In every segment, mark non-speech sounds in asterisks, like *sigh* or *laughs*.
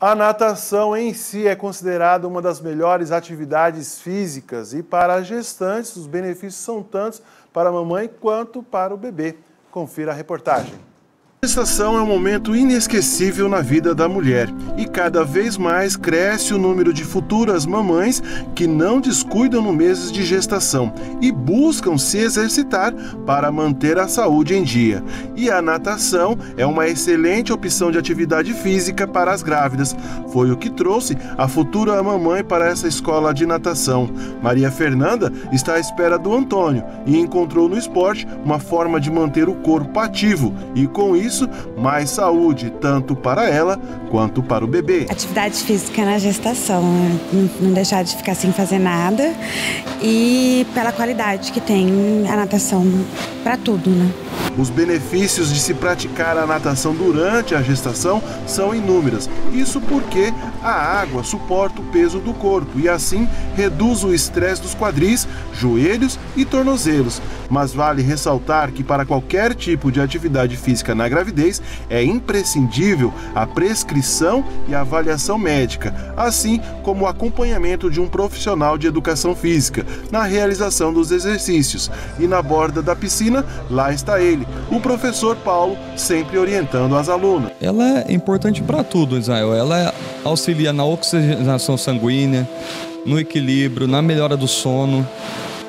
A natação em si é considerada uma das melhores atividades físicas e para as gestantes os benefícios são tantos para a mamãe quanto para o bebê. Confira a reportagem. A gestação é um momento inesquecível na vida da mulher e cada vez mais cresce o número de futuras mamães que não descuidam no meses de gestação e buscam se exercitar para manter a saúde em dia. E a natação é uma excelente opção de atividade física para as grávidas. Foi o que trouxe a futura mamãe para essa escola de natação. Maria Fernanda está à espera do Antônio e encontrou no esporte uma forma de manter o corpo ativo e com isso isso, mais saúde, tanto para ela quanto para o bebê. Atividade física na gestação, né? não deixar de ficar sem fazer nada e pela qualidade que tem a natação para tudo, né? Os benefícios de se praticar a natação durante a gestação são inúmeras. Isso porque a água suporta o peso do corpo e assim reduz o estresse dos quadris, joelhos e tornozelos. Mas vale ressaltar que para qualquer tipo de atividade física na gravidez é imprescindível a prescrição e avaliação médica, assim como o acompanhamento de um profissional de educação física na realização dos exercícios. E na borda da piscina, lá está ele, o professor Paulo, sempre orientando as alunas. Ela é importante para tudo, Israel. Ela auxilia na oxigenação sanguínea, no equilíbrio, na melhora do sono.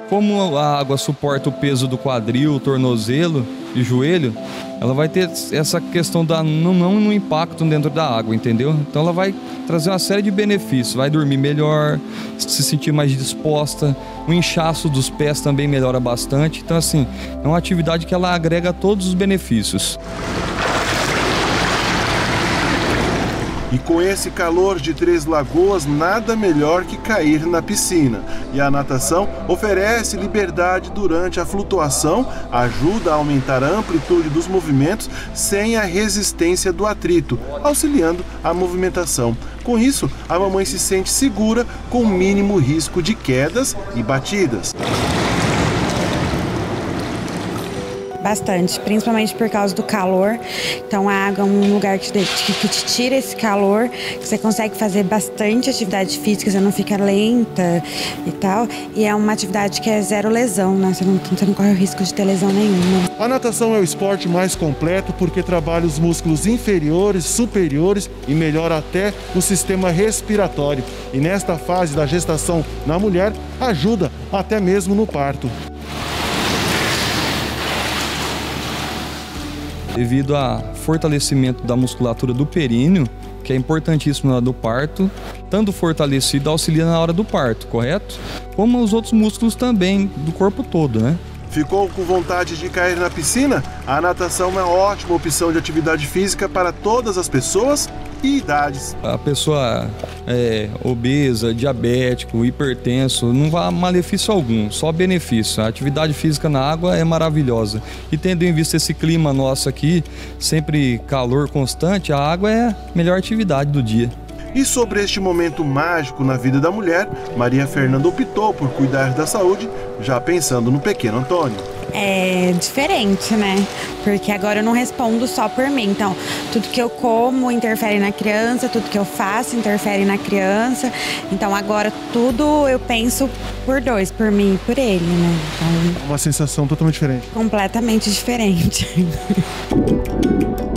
Como a água suporta o peso do quadril, tornozelo e joelho, ela vai ter essa questão da não, não no impacto dentro da água, entendeu? Então ela vai trazer uma série de benefícios, vai dormir melhor, se sentir mais disposta, o inchaço dos pés também melhora bastante. Então assim, é uma atividade que ela agrega todos os benefícios. E com esse calor de Três Lagoas, nada melhor que cair na piscina. E a natação oferece liberdade durante a flutuação, ajuda a aumentar a amplitude dos movimentos sem a resistência do atrito, auxiliando a movimentação. Com isso, a mamãe se sente segura com mínimo risco de quedas e batidas. Bastante, principalmente por causa do calor. Então a água é um lugar que te, que te tira esse calor, que você consegue fazer bastante atividade física, você não fica lenta e tal. E é uma atividade que é zero lesão, né? Você não, você não corre o risco de ter lesão nenhuma. A natação é o esporte mais completo porque trabalha os músculos inferiores, superiores e melhora até o sistema respiratório. E nesta fase da gestação na mulher, ajuda até mesmo no parto. Devido a fortalecimento da musculatura do períneo, que é importantíssimo na hora do parto, tanto fortalecido auxilia na hora do parto, correto? Como os outros músculos também do corpo todo, né? Ficou com vontade de cair na piscina? A natação é uma ótima opção de atividade física para todas as pessoas e idades. A pessoa é obesa, diabético, hipertenso, não vai malefício algum, só benefício. A atividade física na água é maravilhosa. E tendo em vista esse clima nosso aqui, sempre calor constante, a água é a melhor atividade do dia. E sobre este momento mágico na vida da mulher, Maria Fernanda optou por cuidar da saúde, já pensando no pequeno Antônio. É diferente, né? Porque agora eu não respondo só por mim. Então, tudo que eu como interfere na criança, tudo que eu faço interfere na criança. Então, agora tudo eu penso por dois, por mim e por ele, né? Então, Uma sensação totalmente diferente. Completamente diferente. *laughs*